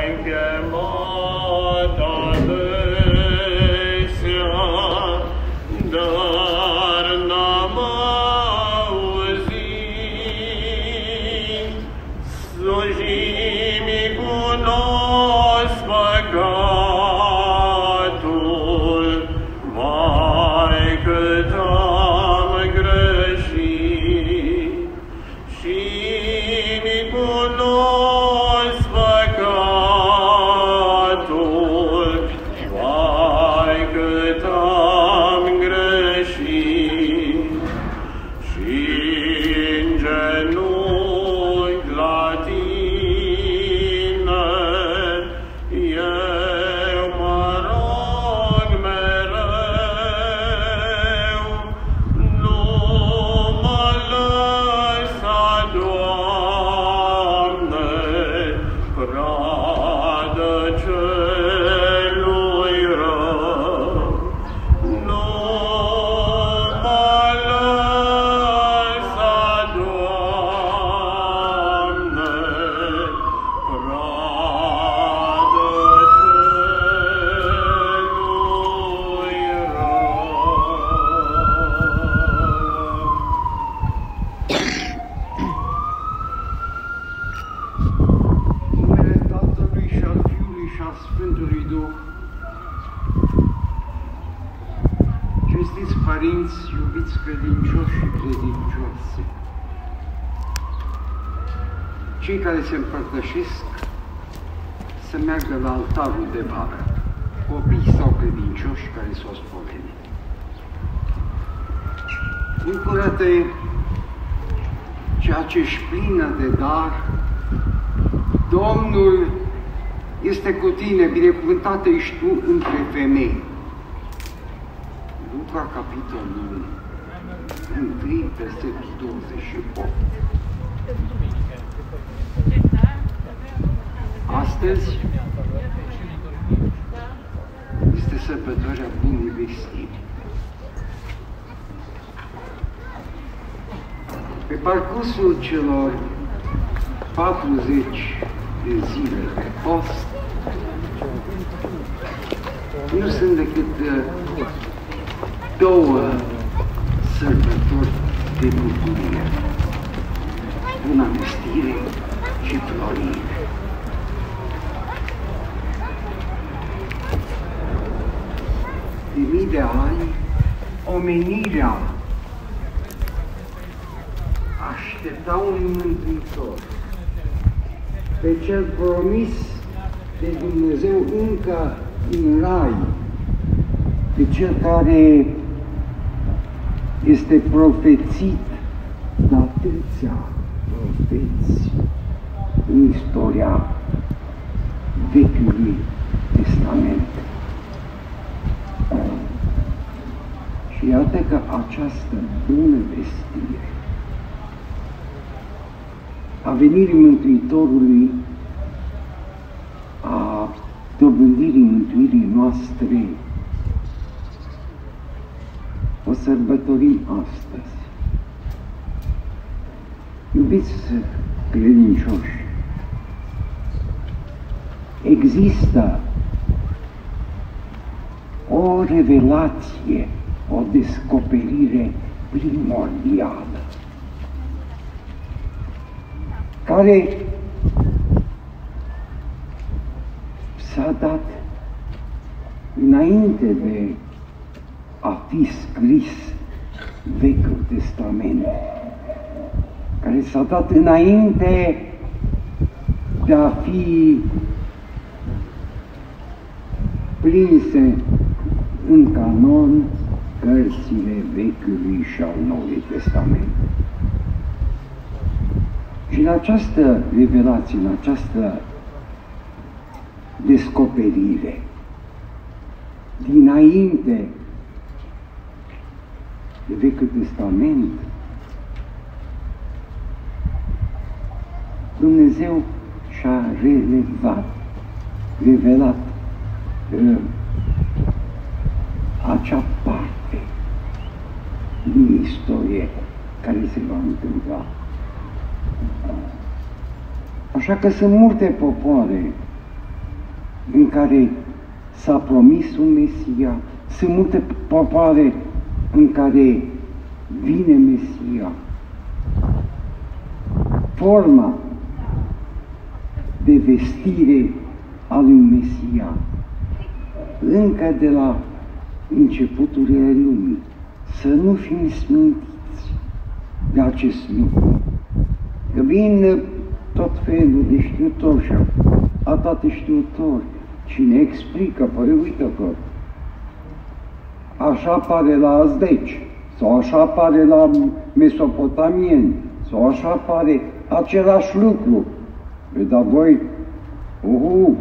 Thank you. cry. Se împărtășesc să meargă la altarul de vară, copii sau credincioși care s-au spovedit. Bucură-te, ceea ce ești plină de dar, Domnul este cu tine, binecuvântată ești tu între femei. Luca, capitolul 1, versetul 28. Astăzi este sărbătoarea Bunii Vestiri. Pe parcursul celor 40 de zile de post, nu sunt decât uh, două sărbători de bucurie. Buna vestire și florire. de mii de ani, omenirea aștepta un mântuitor, pe cel promis de Dumnezeu încă în rai, pe cel care este profețit de atâția profeți în istoria Vechiului Testament. Și iată că această bună vestire a venirii Mântuitorului, a dobândirii mântuirii noastre, o sărbătorim astăzi. Iubiți credincioși, există o revelație o descoperire primordială care s-a dat înainte de a fi scris Vechiul Testament, care s-a dat înainte de a fi prinse în canon cărțile Vechiului și al Noului Testament. Și în această revelație, în această descoperire, dinainte de Vechiul Testament, Dumnezeu și-a relevat, revelat uh, acea parte din istorie care se va întâmpla. Așa că sunt multe popoare în care s-a promis un Mesia, sunt multe popoare în care vine Mesia. Forma de vestire a lui Mesia, încă de la începuturile lumii, să nu fim smintiți de acest lucru. Că vin tot felul de știutori și a toate știutori și ne explică, păi uite că așa pare la Azdeci, sau așa pare la mesopotamieni, sau așa pare același lucru. Păi, dar voi, uhu,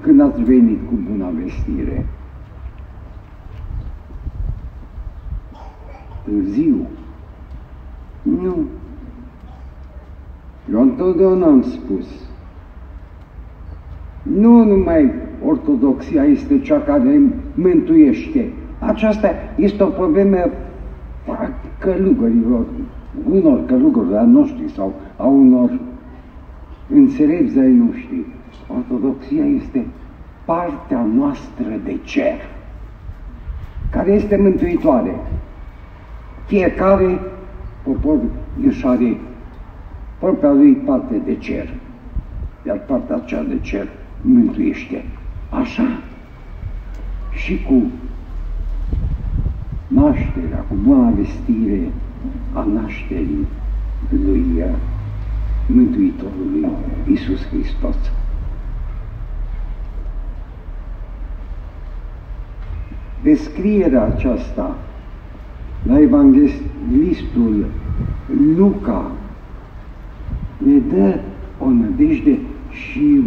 când ați venit cu buna vestire? Târziu. Nu. Eu întotdeauna am spus, nu numai ortodoxia este cea care mântuiește. Aceasta este o problemă a călugărilor, unor călugări a noștri sau a unor înțelepți ai noștri. Ortodoxia este partea noastră de cer, care este mântuitoare. Fiecare popor își are propria lui parte de cer, iar partea cea de cer mântuiește. Așa și cu nașterea, cu buna vestire a nașterii lui uh, Mântuitorului Iisus Hristos. Descrierea aceasta la Evanghelistul Luca ne dă o nădejde și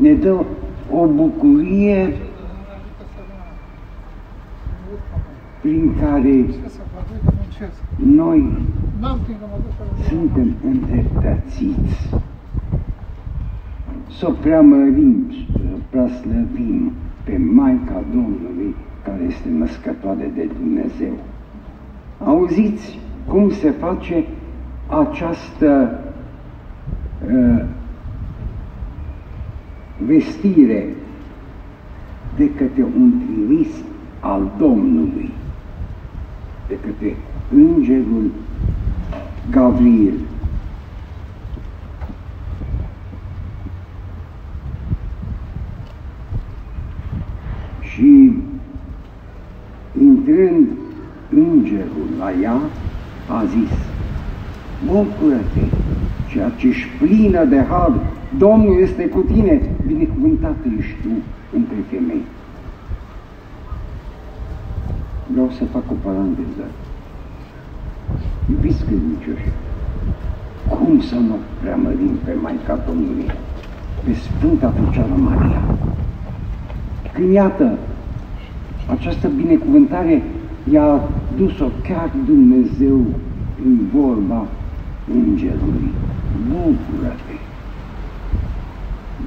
ne dă o bucurie prin care noi suntem îndreptățiți să o preamărim, să o preaslăvim pe Maica Domnului care este născătoare de Dumnezeu. Auziți cum se face această uh, vestire de către un trimis al Domnului, de către îngerul Gabriel. Și intrând îngerul la ea, a zis, bucură-te, ceea ce ești plină de har, Domnul este cu tine, binecuvântat ești tu între femei. Vreau să fac o paranteză. Iubiți credincioși, cum să nu preamărim pe Maica Domnului, pe Sfânta Fecioară Maria? Când iată, această binecuvântare i-a dus-o chiar Dumnezeu în vorba îngerului. Bucură-te!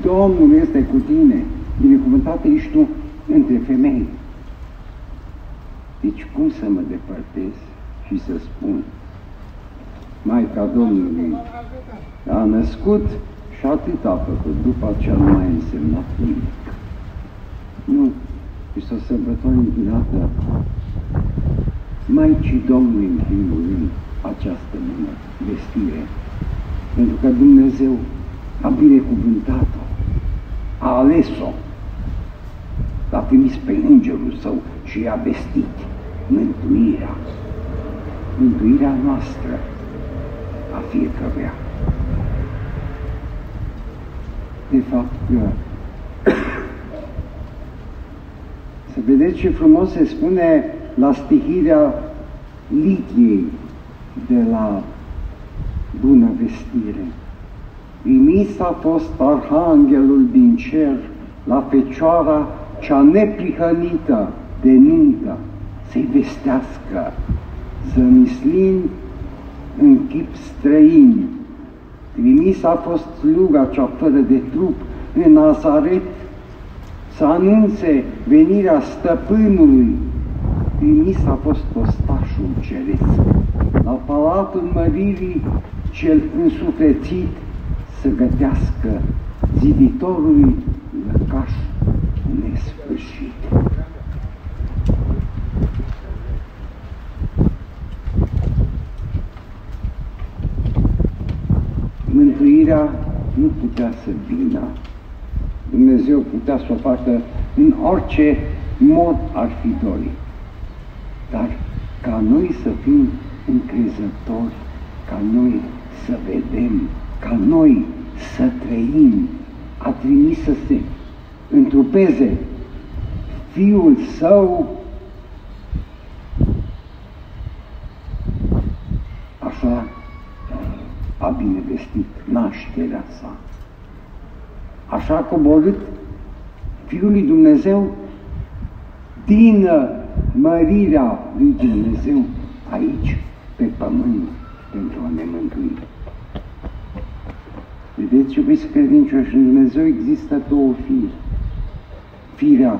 Domnul este cu tine, binecuvântat ești tu între femei. Deci cum să mă depărtez și să spun, Maica Domnului a născut și atât a făcut, după aceea nu mai însemnat nimic. Nu, este o sărbătoare închinată Maicii Domnului în primul rând această bună vestire, pentru că Dumnezeu a binecuvântat-o, a ales-o, a trimis pe îngerul său și i-a vestit mântuirea, mântuirea noastră a fiecăruia. De fapt, să vedeți ce frumos se spune la stihirea Lidiei de la Bună Vestire. Trimis a fost Arhanghelul din cer la Fecioara cea neprihănită de nuntă să-i vestească, zămislind în chip străin. Trimis a fost sluga cea fără de trup în Nazaret să anunțe venirea stăpânului. Trimis a fost ostașul ceresc la palatul măririi cel însuflețit să gătească ziditorului lăcaș nesfârșit. Mântuirea nu putea să vină. Dumnezeu putea să o facă în orice mod ar fi dorit. Dar ca noi să fim încrezători, ca noi să vedem, ca noi să trăim, a trimis să se întrupeze Fiul Său. Așa a binevestit nașterea sa. Așa a coborât Fiul lui Dumnezeu din mărirea lui Dumnezeu aici, pe pământ, pentru a ne mântui. Vedeți, iubiți credincioși, în Dumnezeu există două firi. Firea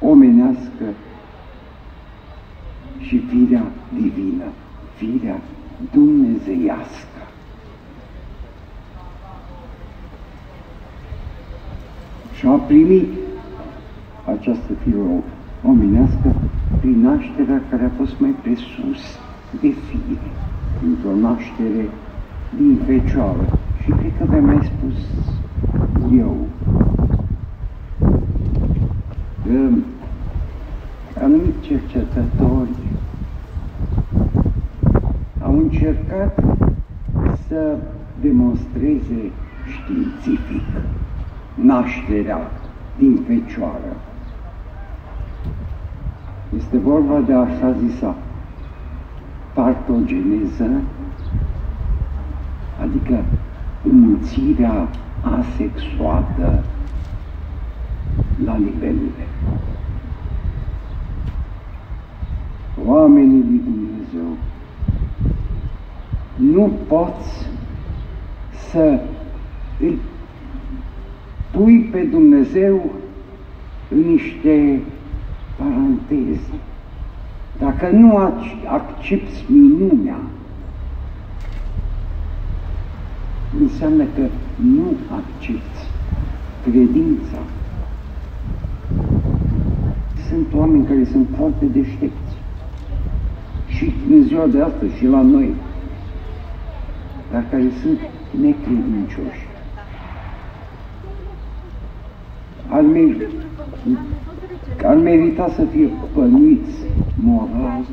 omenească și firea divină, firea dumnezeiască. Și a primit această fire omenească prin nașterea care a fost mai presus de fire, într-o naștere din fecioară. Și cred că v-am mai spus eu că anumiti cercetători au încercat să demonstreze științific nașterea din fecioară. Este vorba de așa zisa partogeneză, adică înmulțirea asexuată la nivelurile. Oamenii lui Dumnezeu nu poți să îl pui pe Dumnezeu în niște paranteze. Dacă nu accepti minunea, înseamnă că nu accepti credința. Sunt oameni care sunt foarte deștepți. Și în ziua de astăzi și la noi, dar care sunt necredincioși. Ar, mer- ar merita să fie pănuiți moral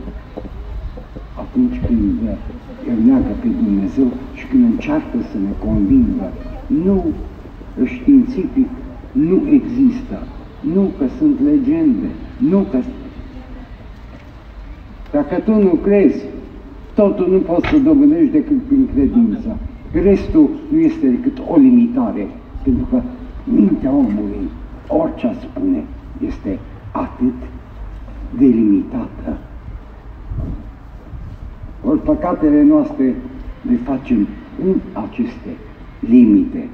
atunci când el neagă pe Dumnezeu și când încearcă să ne convingă, nu științific, nu există, nu că sunt legende, nu că... Dacă tu nu crezi, totul nu poți să dobândești decât prin credință. Restul nu este decât o limitare, pentru că mintea omului, orice spune, este atât de limitată. Ori păcatele noastre le facem în aceste limite.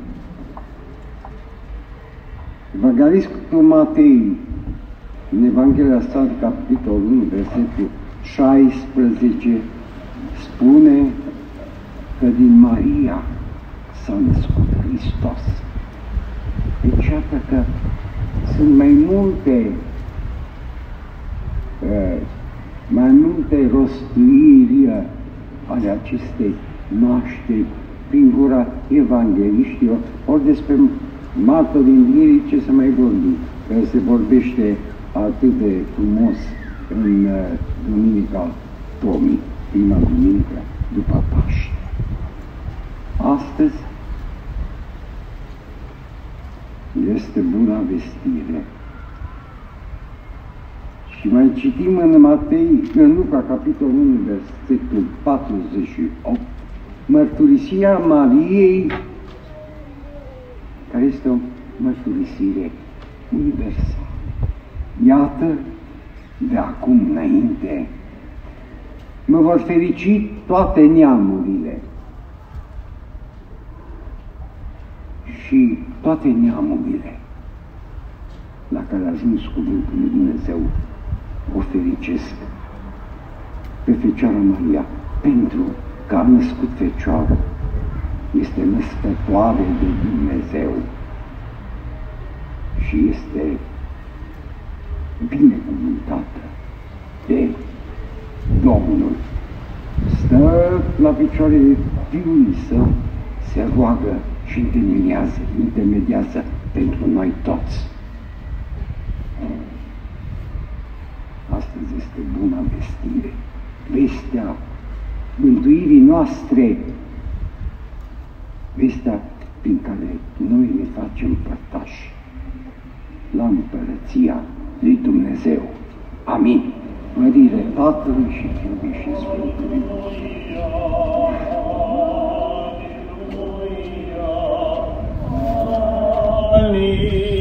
Evanghelistul Matei, în Evanghelia sa, capitolul 1, versetul 16, spune că din Maria s-a născut Hristos. Deci iată că sunt mai multe uh, mai multe rostuiri ale acestei nașteri prin gura evangheliștilor, ori despre Marta din Vieri ce să mai vorbim, că se vorbește atât de frumos în uh, Duminica Tomii, prima duminică după Paște. Astăzi este buna vestire și mai citim în Matei, în Luca, capitolul 1, versetul 48, mărturisirea Mariei, care este o mărturisire universală. Iată, de acum înainte, mă vor ferici toate neamurile și toate neamurile la care a ajuns cuvântul lui Dumnezeu o fericesc pe Fecioara Maria, pentru că a născut Fecioară, este născătoare de Dumnezeu. și este binecuvântată de Domnul. Stă la picioarele Fiului Său, se roagă și intermediază, intermediază pentru noi toți. Astăzi este buna vestire, vestea mântuirii noastre, vestea prin care noi ne facem părtași la împărăția lui Dumnezeu. Amin. Mărire Tatălui și Fiului și Sfântului. Aleluia.